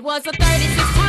It was a 36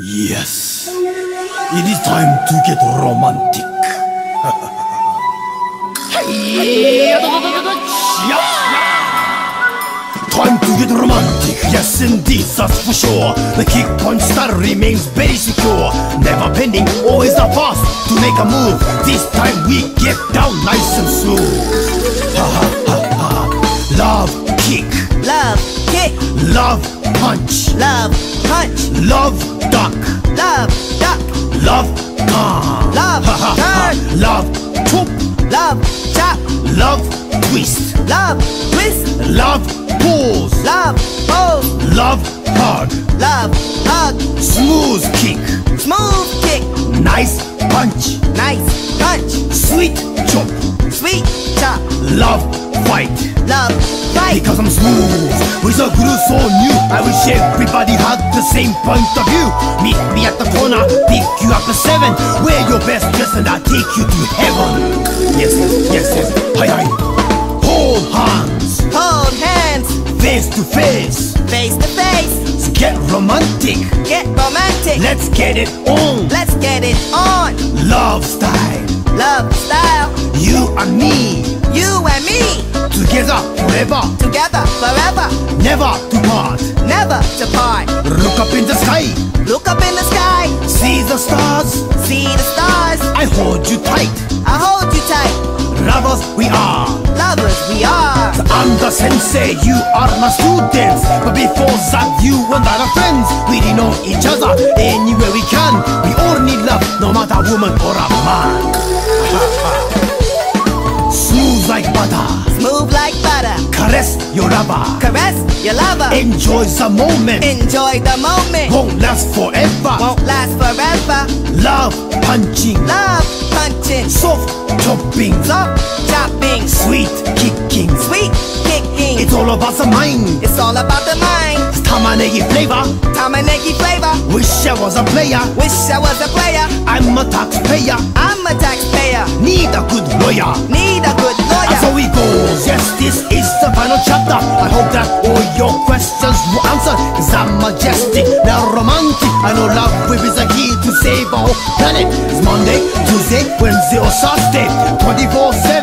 Yes. It is time to get romantic. time to get romantic, yes indeed, that's for sure. The kick point star remains very secure. Never bending, always the fast to make a move. This time we get down nice and smooth. Ha. Love kick. Love Love punch. Love punch. Love duck. Love duck. Love con. Love turn. Love toop. Love chop. Love twist. Love twist. Love pulls. Love pulls. Love hug. Love hug. Smooth kick. Smooth kick. Nice punch. Nice punch. Sweet chop. Sweet chop. Love fight. Love fight. Because I'm smooth the so new. I wish everybody had the same point of view. Meet me at the corner, pick you up at seven. Wear your best dress and I'll take you to heaven. Yes, yes, yes, hi hi. Hold hands. Hold hands. Face to face. Face to face. So Get romantic. Get romantic. Let's get it on. Let's get it on. Love style. Love style. You and me. You and me. Together forever. Together forever. Never to part. Never to part. Look up in the sky. Look up in the sky. See the stars. See the stars. I hold you tight. I hold you tight. Lovers we are. Lovers we are. So I'm the sensei, you are my students. But before that, you and I are friends. We really know each other anywhere we can. We all need love, no matter woman or a man. Smooth like butter. Smooth like butter. caress your lover. Caress your lover. Enjoy the moment, Enjoy the moment. won't last forever. Won't last forever. Love punching, Love punching. soft chopping, Soft chopping. sweet kicking. Sweet kicking. It's all about the mind. It's all about the mind. It's Tamanegi flavor. Tamanegi flavor. Wish I was a player. Wish I was a player. I'm a taxpayer. I'm a taxpayer. Need a good lawyer. Need a good And so lawyer. it goes. Yes, this is the final chapter. I hope that all your questions were answered. Cause I'm majestic, now romantic. I know love will be the key to save our planet. It's Monday, Tuesday, Wednesday, or Saturday. 24 7,